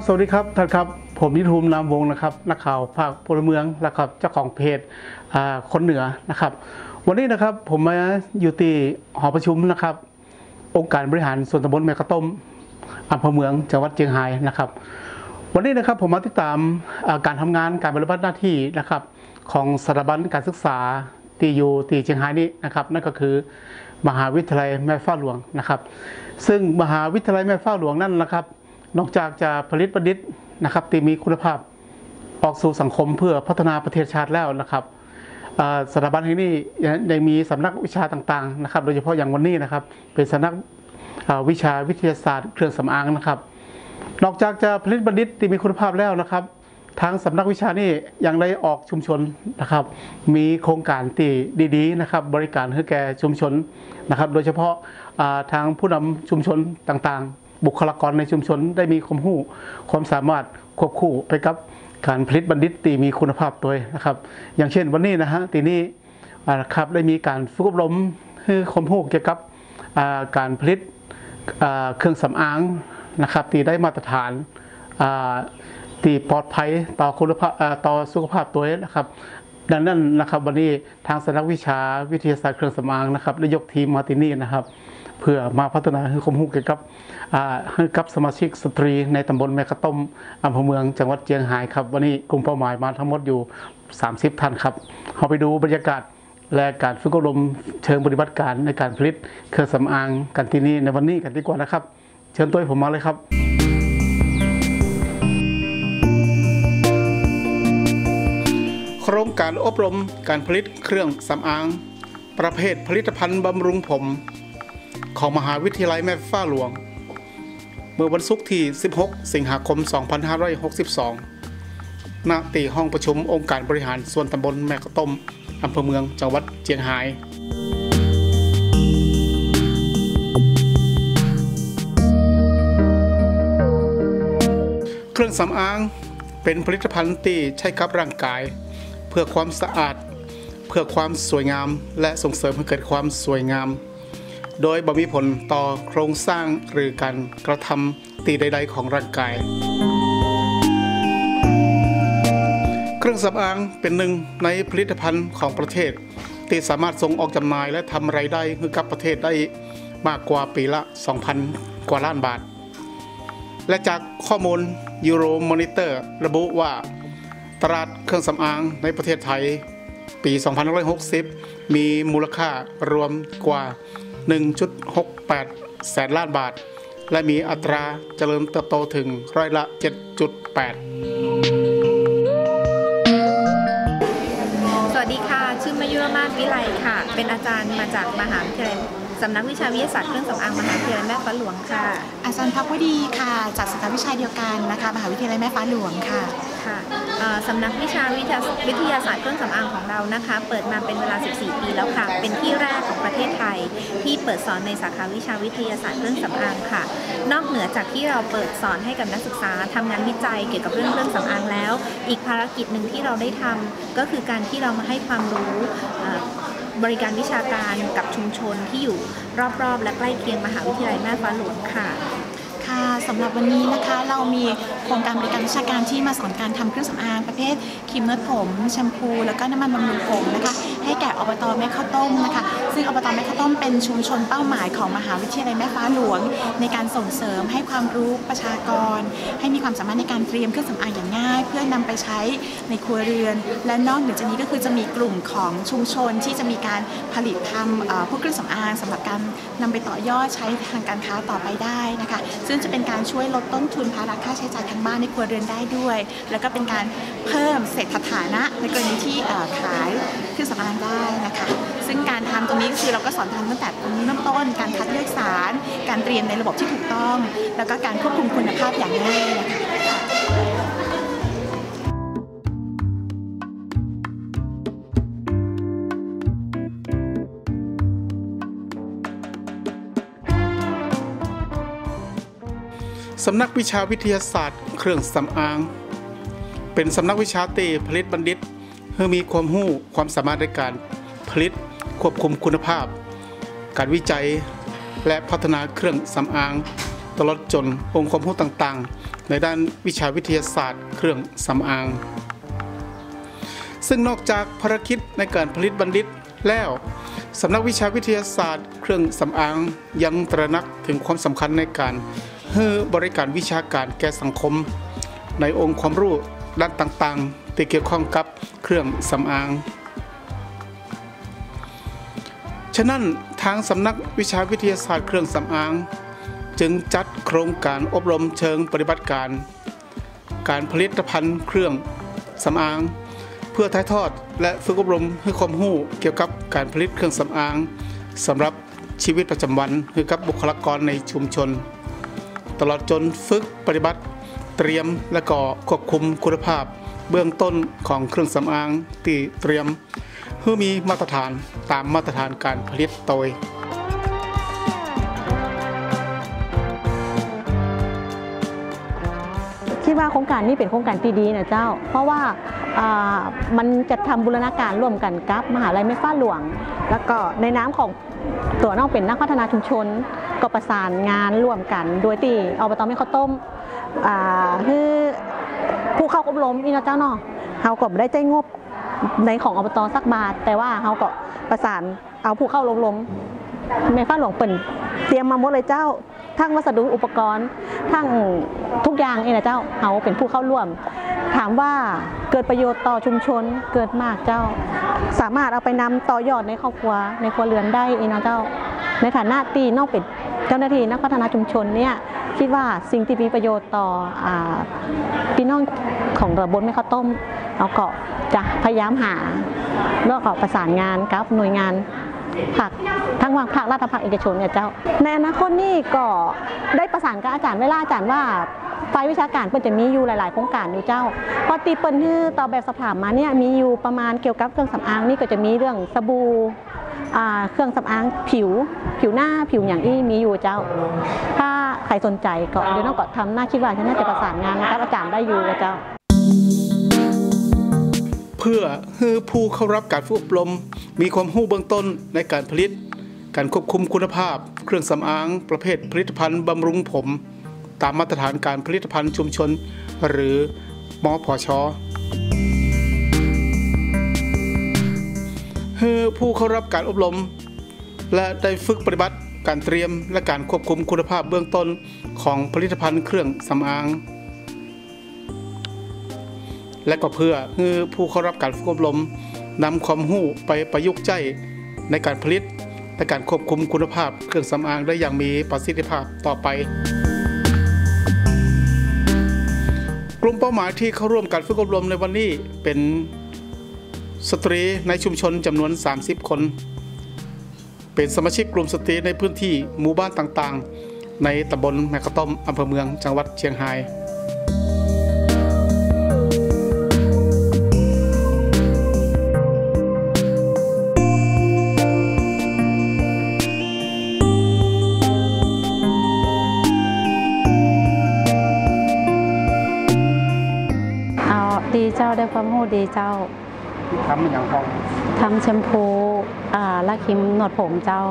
ับสวัสดีครับท่านครับ ผมนิทุมนามวงศ์นะครับ นักข่าวภาคพลเมืองนะครับ เจ้าของเพจคนเหนือนะครับ วันนี้นะครับผมมาอยู่ที่หอประชุมนะครับ องค์การบริหารส่วนตำบลแม่กระต้มอำเภอเมืองจังหวัดเชียงรายนะครับ วันนี้นะครับผมมาติดตามการทำงานการปฏิบัติหน้าที่นะครับ ของสถาบันการศึกษาที่อยู่ที่เชียงรายนี้นะครับ นั่นก็คือมหาวิทยาลัยแม่ฟ้าหลวงนะครับ ซึ่งมหาวิทยาลัยแม่ฟ้าหลวงนั่นนะครับ นอกจากจะผลิตบัณฑิตนะครับที่มีคุณภาพออกสู่สังคมเพื่อพัฒนาประเทศชาติแล้วนะครับสถาบันแห่งนี้ยังมีสำนักวิชาต่างๆนะครับโดยเฉพาะอย่างวันนี้นะครับ เป็นสำนักวิชาวิทยาศาสตร์ เครื่องสำอางนะครับ นอกจากจะผลิตบัณฑิตที่มีคุณภาพแล้วนะครับ ทางสำนักวิชานี่ยังได้ออกชุมชนนะครับ มีโครงการที่ดีๆนะครับ บริการให้แก่ชุมชนนะครับ โดยเฉพาะทางผู้นำชุมชนต่างๆ บุคลากรในชุมชนได้มีความรู้ความสามารถควบคู่ไปกับการผลิตบัณฑิตที่มีคุณภาพตัวเองนะครับ อย่างเช่นวันนี้นะฮะทีนี้ครับได้มีการฝึกอบรมให้ความรู้เกี่ยวกับการผลิตเครื่องสำอางนะครับที่ได้มาตรฐานอ่าที่ปลอดภัยต่อคุณภาพต่อสุขภาพตัวเองนะครับ ดังนั้นนะครับวันนี้ทางสำนักวิชาวิทยาศาสตร์เครื่องสำอางนะครับได้ยกทีมมาที่นี่นะครับ เพื่อมาพัฒนาให้ความรู้เกี่ยวกับให้กับสมาชิกสตรีในตำบลแม่กะต้มอำเภอเมืองจังหวัดเชียงรายครับ วันนี้กลุ่มเป้าหมายมาทั้งหมดอยู่ 30 ท่านครับเราไปดูบรรยากาศและการฝึกอบรมเชิงปฏิบัติการในการผลิตเครื่องสำอางกันที่นี่ในวันนี้กันดีกว่านะครับ เชิญตัวผมมาเลยครับโครงการอบรมการผลิตเครื่องสำอาง ประเภทผลิตภัณฑ์บำรุงผม ของมหาวิทยาลัยแม่ฟ้าหลวง เมื่อวันศุกร์ที่ 16 สิงหาคม 2562 ณ ตีห้องประชุมองค์การบริหารส่วนตำบลแม่กระต้มอำเภอเมืองจังหวัดเชียงรายเครื่องสำอางเป็นผลิตภัณฑ์ที่ใช้กับร่างกาย เพื่อความสะอาด เพื่อความสวยงาม และส่งเสริมให้เกิดความสวยงาม โดยบ่มีผลต่อโครงสร้างหรือการกระทำตีใด ๆ ของร่างกาย เครื่องสำอางเป็นหนึ่งในผลิตภัณฑ์ของประเทศ ที่สามารถส่งออกจำหน่ายและทำไรายได้ให้กับประเทศได้มากกว่าปีละ 2,000 กว่าล้านบาท และจากข้อมูล Euro Monitor ระบุว่า ตลาดเครื่องสำอางในประเทศไทยปี 2560 มีมูลค่ารวมกว่า 1.68 แสนล้านบาท และมีอัตราเจริญเติบโตถึงร้อยละ 7.8 สวัสดีค่ะ ชื่อมายุรมาศวิไลค่ะ เป็นอาจารย์มาจากมหาวิทยาลัยสำนักวิชาวิทยาศาสตร์เครื่องสำอางมหาวิทยาลัยแม่ฟ้าหลวงค่ะ อาจารย์พักวดีค่ะ จากสาขาวิชาเดียวกันนะคะ มหาวิทยาลัยแม่ฟ้าหลวงค่ะ ค่ะสำนักวิชาวิทยาทยาศาสตร์เครื่องสำอางของเรานะคะ เปิดมาเป็นเวลา 14 ปีแล้วค่ะ เป็นที่แรกของประเทศไทย ที่เปิดสอนในสาขาวิชาวิทยาศาสตร์เครื่องสำอางค่ะ นอกเหนือจากที่เราเปิดสอนให้กับนักศึกษาทำงานวิจัยเกี่ยวกับเรื่องเครื่องสำอางแล้ว อีกภารกิจหนึ่งที่เราได้ทำก็คือการที่เรามาให้ความรู้บริการวิชาการกับชุมชนที่อยู่รอบๆ และใกล้เคียงมหาวิทยาลัยแม่ฟ้าหลวงค่ะ ค่ะสำหรับวันนี้นะคะเรามีโครงการบริการวิชาการที่มาสอนการทำเครื่องสำอางประเภทครีมนวดผมแชมพู แล้วก็น้ำมันบำรุงผมนะคะ ให้แก่อบตแม่ข้าวต้มนะคะ ซึ่งอบตแม่ข้าวต้มเป็นชุมชนเป้าหมายของมหาวิทยาลัยแม่ฟ้าหลวง ในการส่งเสริมให้ความรู้ประชากร ให้มีความสามารถในการเตรียมเครื่องสำอางอย่างง่าย เพื่อนำไปใช้ในครัวเรือน และนอกเหนือจากนี้ก็คือจะมีกลุ่มของชุมชนที่จะมีการผลิตทำพวกเครื่องสำอางสำหรับการนำไปต่อยอดใช้ทางการค้าต่อไปได้นะคะ ซึ่งจะเป็นการช่วยลดต้นทุนภาระค่าใช้จ่ายทางบ้านในครัวเรือนได้ด้วย แล้วก็เป็นการเพิ่มเศรษฐฐานะในกรณีที่ขาย รื่องสำอางได้นะคะ ซึ่งการทำตรงนี้ก็คือเราก็สอนทำตั้งแต่ตรงเริ่มต้น การคัดเลือกสาร การเตรียมในระบบที่ถูกต้อง แล้วก็การควบคุมคุณภาพอย่างง่ายนะคะสำนักวิชาวิทยาศาสตร์ เครื่องสำอาง เป็นสำนักวิชาเตผลิตบัณฑิต เพื่อมีความรู้ความสามารถในการผลิตควบคุมคุณภาพ การวิจัยและพัฒนาเครื่องสำอาง ตลอดจนองค์ความรู้ต่างๆ ในด้านวิชาวิทยาศาสตร์ เครื่องสำอาง ซึ่งนอกจากภารกิจในการผลิตบัณฑิตแล้วสำนักวิชาวิทยาศาสตร์ เครื่องสำอางยังตระหนักถึงความสำคัญในการให้บริการวิชาการแก่สังคม ในองค์ความรู้ด้านต่างๆ ที่เกี่ยวข้องกับเครื่องสำอาง ฉะนั้นทางสำนักวิชาวิทยาศาสตร์เครื่องสำอาง จึงจัดโครงการอบรมเชิงปฏิบัติการ การผลิตภัณฑ์เครื่องสำอาง เพื่อถ่ายทอดและฝึกอบรมให้ความรู้เกี่ยวกับการผลิตเครื่องสำอางสำหรับชีวิตประจำวันให้กับบุคลากรในชุมชน ตลอดจนฝึกปฏิบัติ เตรียมและก็ควบคุมคุณภาพ เบื้องต้นของเครื่องสำอางที่เตรียมเพื่อมีมาตรฐานตามมาตรฐานการผลิตโดยคิดว่าโครงการนี้เป็นโครงการที่ดีนะเจ้า เพราะว่ามันจะทำบูรณาการร่วมกันกับมหาลัยแม่ฟ้าหลวง แล้วก็ในน้ำของตัวน้องเป็นนักพัฒนาชุมชน ก็ประสานงานร่วมกัน โดยที่อบตไม่ข้าวต้ม อ่าคือผู้เข้าอบรมนี่นะเจ้าเนาะเขาก็ไม่ได้ใจงบในของอบตสักบาท แต่ว่าเขาก็ประสานเอาผู้เข้าลงลมแม่ฟ้าหลวงเปิ่นเตรียมมาหมดเลยเจ้า ทั้งวัสดุอุปกรณ์ ทั้งทุกอย่างเองนะเจ้าเอาเป็นผู้เข้าร่วม ถามว่าเกิดประโยชน์ต่อชุมชนเกิดมากเจ้า สามารถเอาไปนำต่อยอดในครอบครัวในครัวเรือนได้เองนะเจ้า ในฐานะตีนอกเป็น เจ้าหน้าที่นักพัฒนาชุมชนเนี่ยคิดว่าสิ่งที่มีประโยชน์ต่ออพี่น้องของระบบไม่ข้าวต้มเราก็จะพยายามหาแล้วก็ประสานงานกับหน่วยงานภาคทั้งวางภาครัฐภาคเอกชนเนี่ยเจ้า ในอนาคตนี่ก็ได้ประสานกับอาจารย์เวลาอาจารย์ว่าฝ่ายวิชาการเปิ้นจะมีอยู่หลายๆโครงการอยู่เจ้า พอตีเปิ้นคือต่อแบบสอบถามมาเนี่ยมีอยู่ประมาณเกี่ยวกับเครื่องสำอางนี่ก็จะมีเรื่องสบู่ เครื่องสำอางผิว ผิวหน้าผิวอย่างที่มีอยู่เจ้า ถ้าใครสนใจก็เดี๋ยวน้องก็ทำหน้าคิดว่าฉันน่าจะประสานงานกับอาจารย์ได้อยู่เจ้า เพื่อให้ผู้เข้ารับการฝึกอบรม มีความรู้เบื้องต้นในการผลิต การควบคุมคุณภาพ เครื่องสำอางประเภทผลิตภัณฑ์บำรุงผม ตามมาตรฐานการผลิตภัณฑ์ชุมชน หรือมอพอชอ ให้ผู้เข้ารับการอบรม และได้ฝึกปฏิบัติการเตรียมและการควบคุมคุณภาพเบื้องต้นของผลิตภัณฑ์เครื่องสำอาง และก็เพื่อให้ผู้เข้ารับการฝึกอบรมนำความรู้ไปประยุกต์ใช้ในการผลิตและการควบคุมคุณภาพเครื่องสำอางได้อย่างมีประสิทธิภาพต่อไป กลุ่มเป้าหมายที่เข้าร่วมการฝึกอบรมในวันนี้เป็น สตรีในชุมชนจำนวน 30 คน เป็นสมาชิกกลุ่มสตรีในพื้นที่หมู่บ้านต่างๆ ในตำบลแมกกะต้อมอำเภอเมืองจังหวัดเชียงรายเอาดีเจ้าได้ความรู้ดีเจ้า ทำมันอย่างพองทำแชมพูอ่าและครีมหนวดผมเจ้า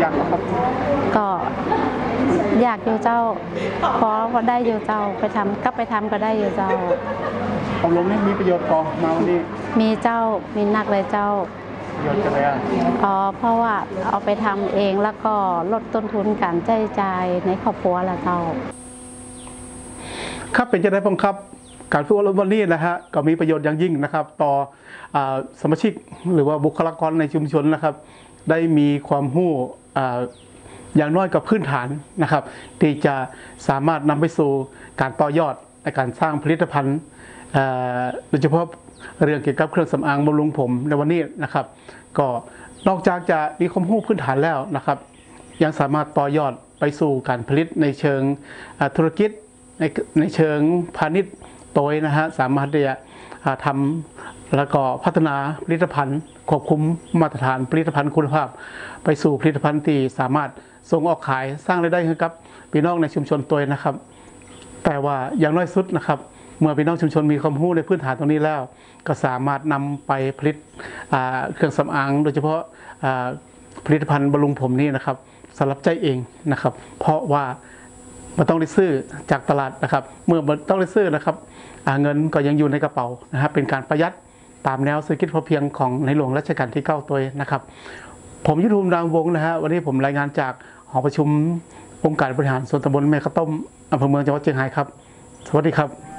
อยากครับก็อยากอยู่เจ้าพอก็ได้อยู่เจ้าไปทำก็ไปทำก็ได้อยู่เจ้า อบรมนี่มีประโยชน์ต่อมาวันนี้มีเจ้ามีนักเลยเจ้าประโยชน์อะไรอะอ๋อเพราะว่าเอาไปทำเองแล้วก็ลดต้นทุนการใช้จ่ายในครอบครัวละเจ้า ครับเป็นจะได้พงครับ การฝึกอบรมวันนี้นะฮะก็มีประโยชน์อย่างยิ่งนะครับ ต่ออสมาชิกหรือว่าบุคลากรในชุมชนนะครับ ได้มีความรู้ออย่างน้อยกับพื้นฐานนะครับ ที่จะสามารถนำไปสู่การต่อยอดในการสร้างผลิตภัณฑ์โดยเฉพาะเรื่องเกี่ยวกับเครื่องสำอางบำรุงผมในวันนี้นะครับ ก็นอกจากจะมีความรู้พื้นฐานแล้วนะครับ ยังสามารถต่อยอดไปสู่การผลิตในเชิงธุรกิจในในเชิงพาณิชย์ โดยนะฮะสามารถที่จะทำแล้วก็พัฒนาผลิตภัณฑ์ควบคุมมาตรฐานผลิตภัณฑ์คุณภาพ ไปสู่ผลิตภัณฑ์ที่สามารถส่งออกขายสร้างรายได้ให้กับพี่น้องในชุมชนตัวนะครับ แต่ว่าอย่างน้อยสุดนะครับ เมื่อพี่น้องชุมชนมีความรู้ในพื้นฐานตรงนี้แล้ว ก็สามารถนำไปผลิตเครื่องสำอางโดยเฉพาะผลิตภัณฑ์บำรุงผมนี่นะครับสำหรับใจเองนะครับ เพราะว่า มาต้องได้ซื้อจากตลาดนะครับ เมื่อมันต้องได้ซื้อนะครับเงินก็ยังอยู่ในกระเป๋านะครับเป็นการประหยัดตามแนวเศรษฐกิจพอเพียงของในหลวงรัชกาลที่ 9 ตัวนะครับ ผมยุทธภูมิรางวงนะฮะวันนี้ผมรายงานจากหอประชุมองค์การบริหารส่วนตำบลแม่ข้าวต้มอำเภอเมืองจังหวัดเชียงรายครับ สวัสดีครับ